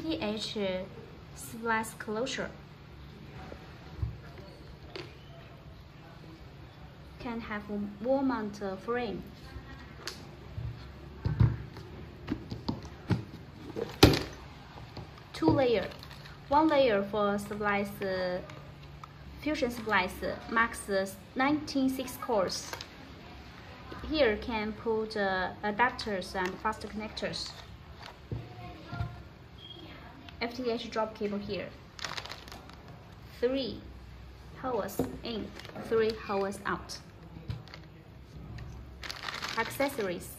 FTTH splice closure. Can have wall mount frame. Two layer. One layer for splice fusion splice max 196 cores. Here can put uh, adapters and fast connectors. FTTH drop cable here. Three holes in, three holes out. Accessories.